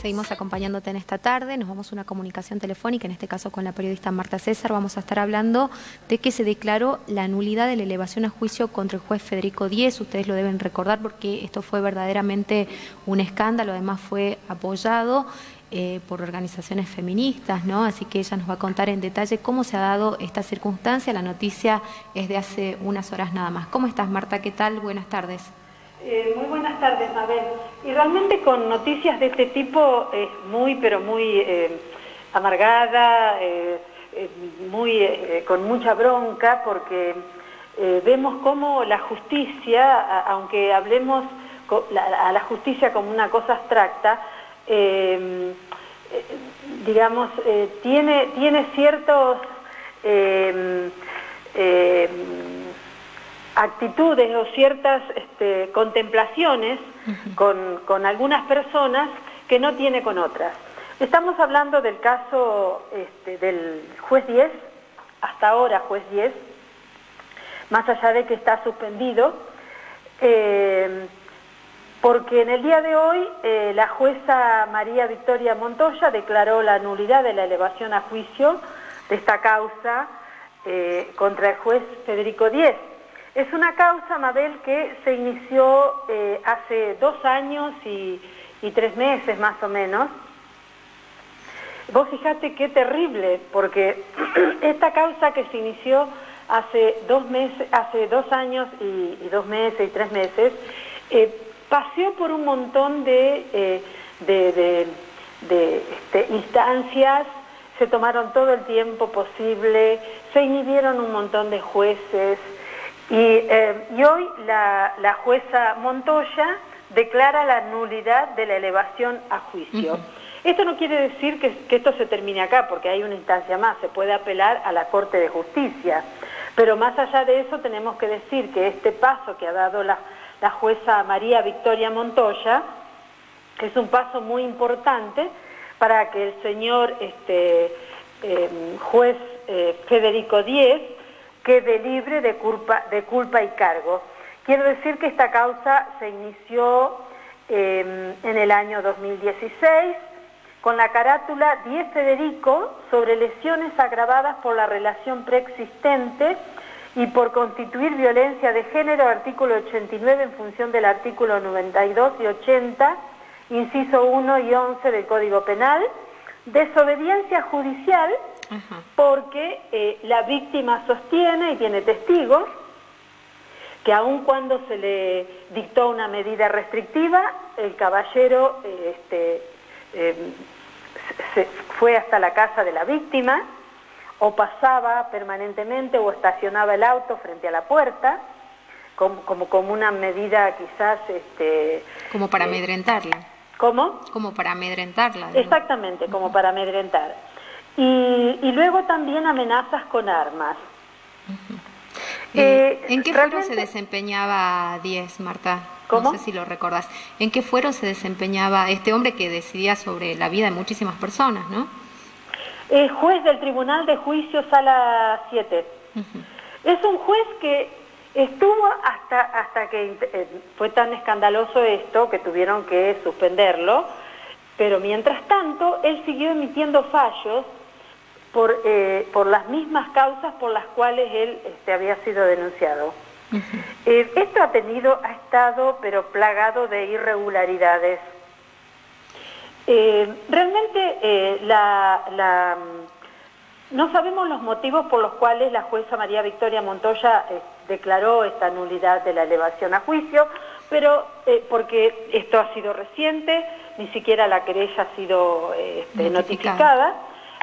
Seguimos acompañándote en esta tarde, nos vamos a una comunicación telefónica, en este caso con la periodista Marta César, vamos a estar hablando de que se declaró la nulidad de la elevación a juicio contra el juez Federico Díez, ustedes lo deben recordar porque esto fue verdaderamente un escándalo, además fue apoyado eh, por organizaciones feministas, ¿no? Así que ella nos va a contar en detalle cómo se ha dado esta circunstancia, la noticia es de hace unas horas nada más. ¿Cómo estás Marta? ¿Qué tal? Buenas tardes. Eh, muy buenas tardes, Mabel. Y realmente con noticias de este tipo es muy, pero muy eh, amargada, eh, muy, con mucha bronca, porque vemos cómo la justicia, aunque hablemos a la justicia como una cosa abstracta, digamos, tiene, tiene ciertos actitudes o ciertas este, contemplaciones con, algunas personas que no tiene con otras. Estamos hablando del caso este, del juez 10, hasta ahora juez 10, más allá de que está suspendido, eh, porque en el día de hoy eh, la jueza María Victoria Montoya declaró la nulidad de la elevación a juicio de esta causa eh, contra el juez Federico Díez. Es una causa, Mabel, que se inició eh, hace dos años y, tres meses más o menos. Vos fijate qué terrible, porque esta causa que se inició hace dos, meses, hace dos años y, dos meses y tres meses, eh, paseó por un montón de, eh, de, este, instancias, se tomaron todo el tiempo posible, se inhibieron un montón de jueces, eh, y, hoy la, jueza Montoya declara la nulidad de la elevación a juicio. Esto no quiere decir que, esto se termine acá, porque hay una instancia más, se puede apelar a la Corte de Justicia. Pero más allá de eso tenemos que decir que este paso que ha dado la, jueza María Victoria Montoya es un paso muy importante para que el señor este, eh, juez eh, Federico Díez quede libre de culpa, de culpa y cargo. Quiero decir que esta causa se inició em, en el año 2016 con la carátula 10 Federico sobre lesiones agravadas por la relación preexistente y por constituir violencia de género, artículo 89 en función del artículo 92 y 80, inciso 1 y 11 del Código Penal, desobediencia judicial porque eh, la víctima sostiene y tiene testigos que aun cuando se le dictó una medida restrictiva, el caballero eh, este, se fue hasta la casa de la víctima o pasaba permanentemente o estacionaba el auto frente a la puerta, como, como, una medida quizás... Este, como para eh, amedrentarla. ¿Cómo? Como para amedrentarla. Exactamente, como para amedrentar. Y, luego también amenazas con armas. Eh, ¿En qué fuero se desempeñaba Díez, Marta? ¿Cómo? No sé si lo recordás. ¿En qué fuero se desempeñaba este hombre que decidía sobre la vida de muchísimas personas, no? juez del Tribunal de Juicio Sala 7. Es un juez que estuvo hasta, hasta que eh, fue tan escandaloso esto que tuvieron que suspenderlo, pero mientras tanto él siguió emitiendo fallos por, eh, por las mismas causas por las cuales él este, había sido denunciado. Eh, esto ha tenido, ha estado pero plagado de irregularidades. Eh, realmente la, no sabemos los motivos por los cuales la jueza María Victoria Montoya declaró esta nulidad de la elevación a juicio, pero porque esto ha sido reciente, ni siquiera la querella ha sido este, notificada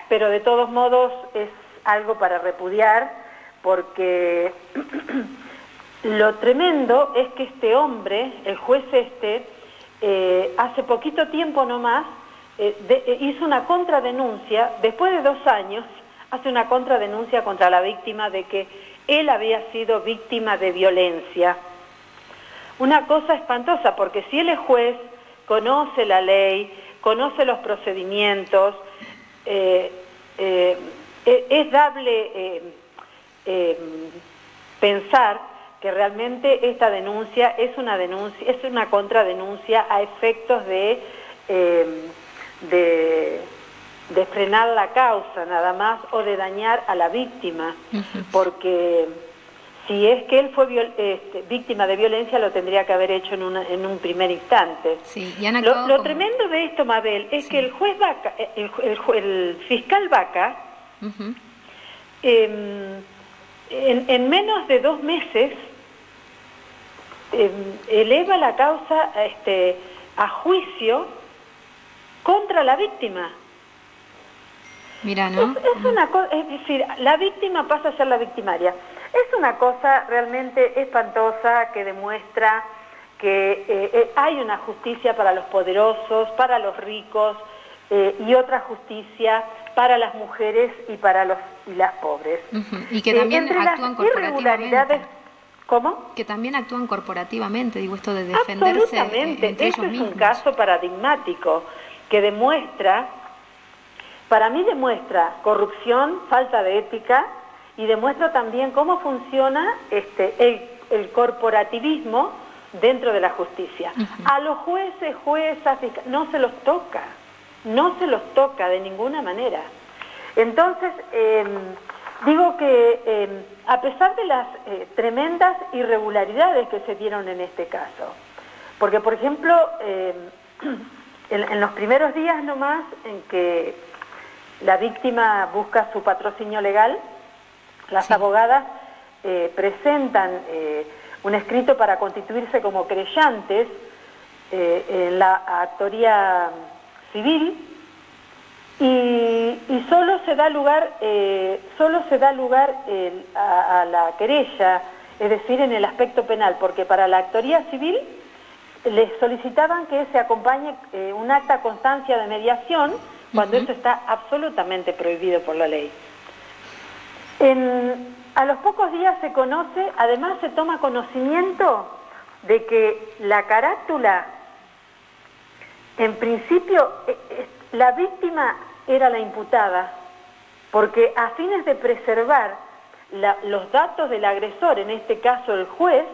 pero de todos modos es algo para repudiar porque lo tremendo es que este hombre, el juez este, eh, hace poquito tiempo nomás eh, eh, hizo una contradenuncia, después de dos años, hace una contradenuncia contra la víctima de que él había sido víctima de violencia. Una cosa espantosa, porque si él es juez, conoce la ley, conoce los procedimientos, eh, eh, es dable eh, pensar que realmente esta denuncia es una denuncia, es una contradenuncia a efectos de, de, frenar la causa nada más o de dañar a la víctima, porque si es que él fue este, víctima de violencia, lo tendría que haber hecho en, un primer instante. lo, tremendo de esto, Mabel, es que el juez Vaca, el, fiscal Vaca, em, en, menos de dos meses, em, eleva la causa este, a juicio contra la víctima. Mira, ¿no? Es, una es decir, la víctima pasa a ser la victimaria. Es una cosa realmente espantosa que demuestra que eh, eh, hay una justicia para los poderosos, para los ricos eh, y otra justicia para las mujeres y para los y las pobres. Y que también actúan corporativamente. ¿Cómo? Que también actúan corporativamente, digo esto de defenderse. Absolutamente, este es un caso paradigmático que demuestra, para mí demuestra corrupción, falta de ética, y demuestra también cómo funciona este, el, corporativismo dentro de la justicia. A los jueces, juezas, no se los toca, no se los toca de ninguna manera. Entonces, em, digo que em, a pesar de las eh, tremendas irregularidades que se dieron en este caso, porque por ejemplo, em, en, en, los primeros días nomás en que la víctima busca su patrocinio legal, las abogadas eh, presentan eh, un escrito para constituirse como creyentes eh, en la actoría civil y, solo se da lugar, solo se da lugar a, la querella, es decir, en el aspecto penal, porque para la actoría civil les solicitaban que se acompañe un acta constancia de mediación cuando eso está absolutamente prohibido por la ley a los pocos días se conoce, además se toma conocimiento de que la carátula, en principio, e, e, la víctima era la imputada, porque a fines de preservar los datos del agresor, en este caso el juez,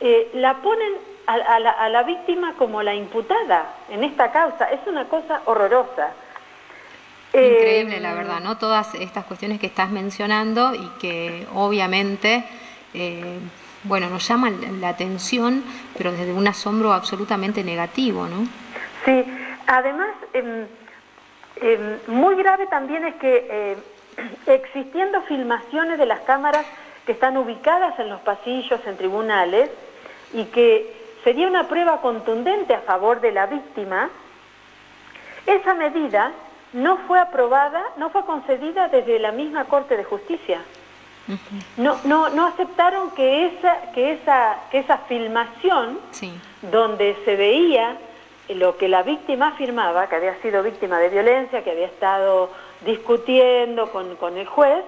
eh, la ponen a, la, a la víctima como la imputada en esta causa. Es una cosa horrorosa. Increíble, la verdad, ¿no? Todas estas cuestiones que estás mencionando y que obviamente, eh, bueno, nos llaman la atención, pero desde un asombro absolutamente negativo, ¿no? Sí, además, em, em, muy grave también es que eh, existiendo filmaciones de las cámaras que están ubicadas en los pasillos, en tribunales, y que sería una prueba contundente a favor de la víctima, esa medida no fue aprobada, no fue concedida desde la misma Corte de Justicia. No, no, no aceptaron que esa, que esa, que esa filmación, donde se veía lo que la víctima afirmaba, que había sido víctima de violencia, que había estado discutiendo con, con el juez,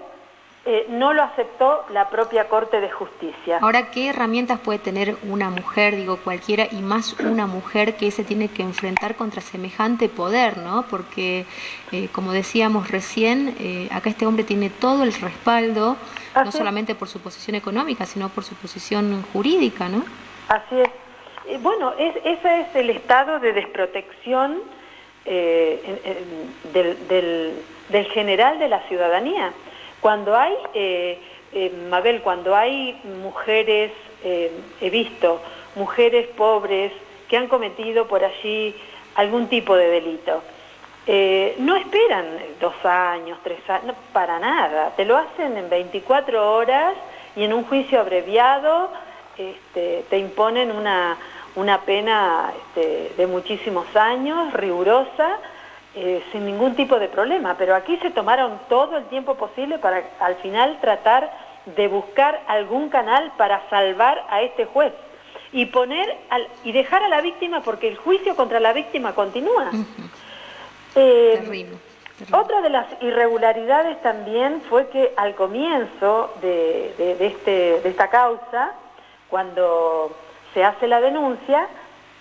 eh, no lo aceptó la propia Corte de Justicia. Ahora, ¿qué herramientas puede tener una mujer, digo cualquiera, y más una mujer que se tiene que enfrentar contra semejante poder, ¿no? Porque, eh, como decíamos recién, eh, acá este hombre tiene todo el respaldo, no solamente por su posición económica, sino por su posición jurídica, ¿no? Así es. bueno, es, ese es el estado de desprotección del, del general de la ciudadanía. Cuando hay, eh, eh, Mabel, cuando hay mujeres, eh, he visto mujeres pobres que han cometido por allí algún tipo de delito, no esperan dos años, tres años, para nada, te lo hacen en 24 horas y en un juicio abreviado este, te imponen una, pena este, de muchísimos años, rigurosa, eh, sin ningún tipo de problema, pero aquí se tomaron todo el tiempo posible para al final tratar de buscar algún canal para salvar a este juez y poner y dejar a la víctima porque el juicio contra la víctima continúa. Eh, otra de las irregularidades también fue que al comienzo de, este, de esta causa, cuando se hace la denuncia,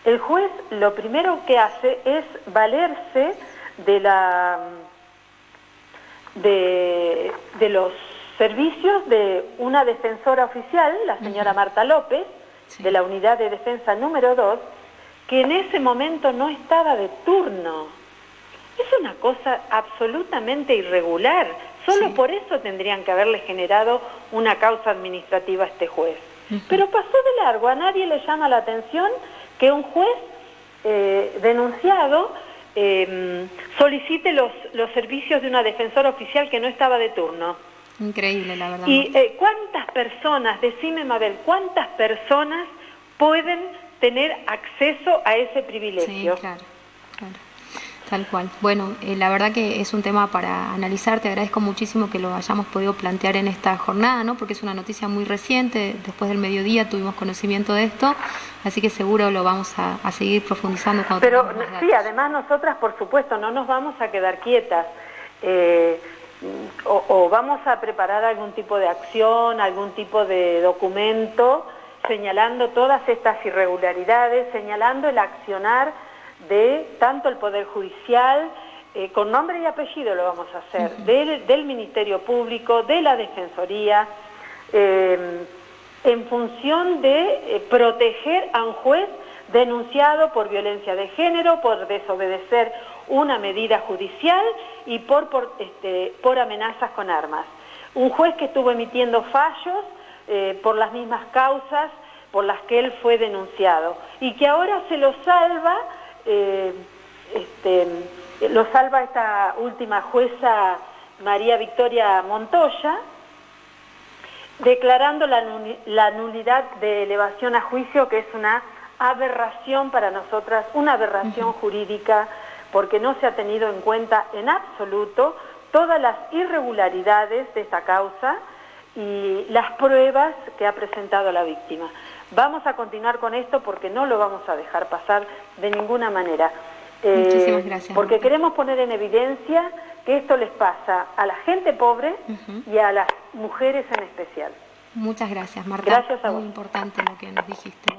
el juez lo primero que hace es valerse de, la, de, los servicios de una defensora oficial, la señora Marta López, de la unidad de defensa número 2, que en ese momento no estaba de turno. Es una cosa absolutamente irregular. Solo por eso tendrían que haberle generado una causa administrativa a este juez. Pero pasó de largo, a nadie le llama la atención que un juez eh, denunciado em, solicite los, los servicios de una defensora oficial que no estaba de turno. Increíble, la verdad. ¿Y eh, cuántas personas, decime Mabel, cuántas personas pueden tener acceso a ese privilegio? Sí, claro, claro. Tal cual. Bueno, eh, la verdad que es un tema para analizar. Te agradezco muchísimo que lo hayamos podido plantear en esta jornada, ¿no? Porque es una noticia muy reciente. Después del mediodía tuvimos conocimiento de esto, así que seguro lo vamos a, seguir profundizando. Cuando Pero sí, además nosotras, por supuesto, no nos vamos a quedar quietas. Eh, o, vamos a preparar algún tipo de acción, algún tipo de documento señalando todas estas irregularidades, señalando el accionar de tanto el Poder Judicial, eh, con nombre y apellido lo vamos a hacer, del, Ministerio Público, de la Defensoría, eh, en función de eh, proteger a un juez denunciado por violencia de género, por desobedecer una medida judicial y por, por, este, por amenazas con armas. Un juez que estuvo emitiendo fallos por las mismas causas por las que él fue denunciado y que ahora se lo salva eh, este, lo salva esta última jueza María Victoria Montoya, declarando la, nulidad de elevación a juicio, que es una aberración para nosotras, una aberración jurídica, porque no se ha tenido en cuenta en absoluto todas las irregularidades de esta causa y las pruebas que ha presentado la víctima. Vamos a continuar con esto porque no lo vamos a dejar pasar de ninguna manera. Muchísimas eh, gracias. Porque queremos poner en evidencia que esto les pasa a la gente pobre y a las mujeres en especial. Muchas gracias, Marta. Gracias a Muy importante lo que nos dijiste.